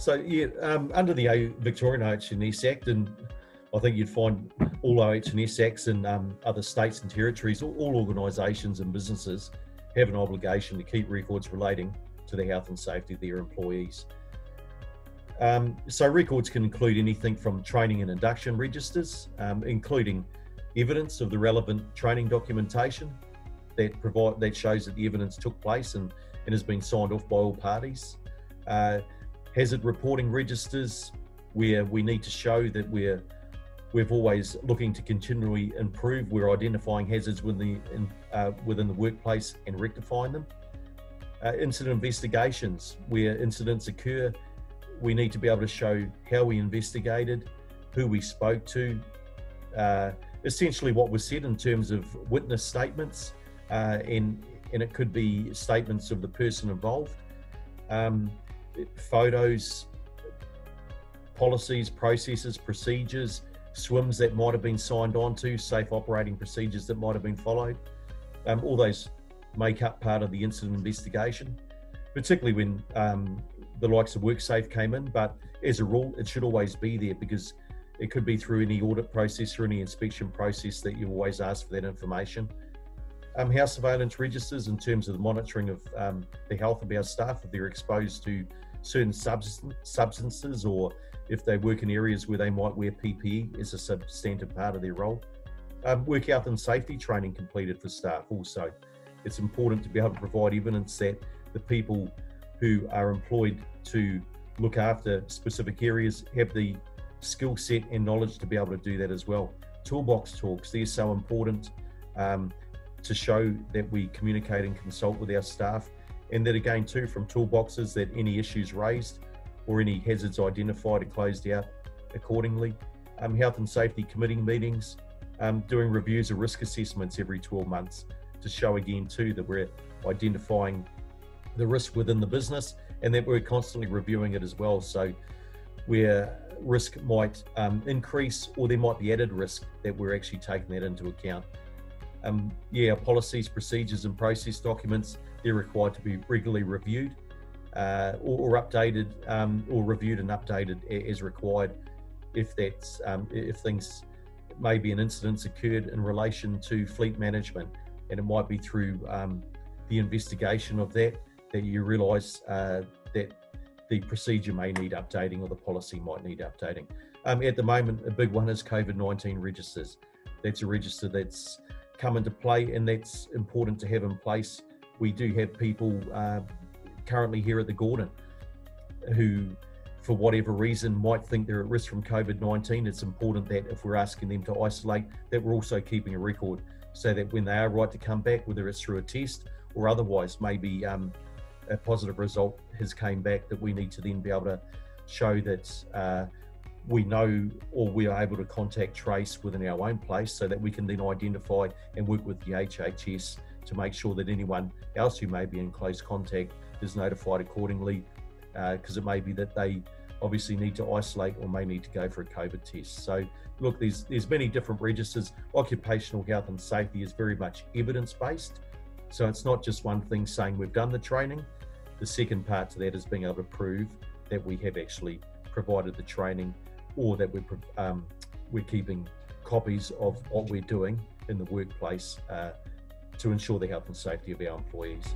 So yeah, um, under the Victorian OH&S Act, and I think you'd find all OH&S Acts in um, other states and territories, all, all organisations and businesses have an obligation to keep records relating to the health and safety of their employees. Um, so records can include anything from training and induction registers, um, including evidence of the relevant training documentation that provide that shows that the evidence took place and, and has been signed off by all parties. Uh, hazard reporting registers where we need to show that we're we're always looking to continually improve. We're identifying hazards within the in, uh, within the workplace and rectifying them. Uh, incident investigations where incidents occur we need to be able to show how we investigated, who we spoke to, uh, essentially what was said in terms of witness statements, uh, and and it could be statements of the person involved, um, photos, policies, processes, procedures, SWMS that might have been signed on to, safe operating procedures that might have been followed. Um, all those make up part of the incident investigation, particularly when um, the likes of WorkSafe came in. But as a rule, it should always be there because it could be through any audit process or any inspection process that you always ask for that information. Um, health surveillance registers in terms of the monitoring of um, the health of our staff if they're exposed to certain substance, substances or if they work in areas where they might wear PPE as a substantive part of their role. Um, work health and safety training completed for staff also. It's important to be able to provide evidence that the people who are employed to look after specific areas have the skill set and knowledge to be able to do that as well. Toolbox talks, they're so important um, to show that we communicate and consult with our staff. And that again, too, from toolboxes, that any issues raised or any hazards identified are closed out accordingly. Um, health and safety committee meetings, um, doing reviews of risk assessments every 12 months to show again, too, that we're identifying the risk within the business and that we're constantly reviewing it as well. So, where risk might um, increase or there might be added risk, that we're actually taking that into account. Um, yeah, policies, procedures, and process documents, they're required to be regularly reviewed uh, or, or, updated um, or reviewed and updated as required if that's um, if things maybe an incident's occurred in relation to fleet management and it might be through um, the investigation of that that you realise uh, that the procedure may need updating or the policy might need updating. Um, at the moment, a big one is COVID 19 registers. That's a register that's come into play and that's important to have in place. We do have people uh, currently here at the Gordon who, for whatever reason, might think they're at risk from COVID 19. It's important that if we're asking them to isolate, that we're also keeping a record so that when they are right to come back, whether it's through a test or otherwise, maybe um, a positive result has came back that we need to then be able to show that uh, we know or we are able to contact trace within our own place so that we can then identify and work with the HHS to make sure that anyone else who may be in close contact is notified accordingly because uh, it may be that they obviously need to isolate or may need to go for a COVID test. So look, there's there's many different registers. Occupational health and safety is very much evidence based. So it's not just one thing saying we've done the training. The second part to that is being able to prove that we have actually provided the training or that we're, um, we're keeping copies of what we're doing in the workplace uh, to ensure the health and safety of our employees.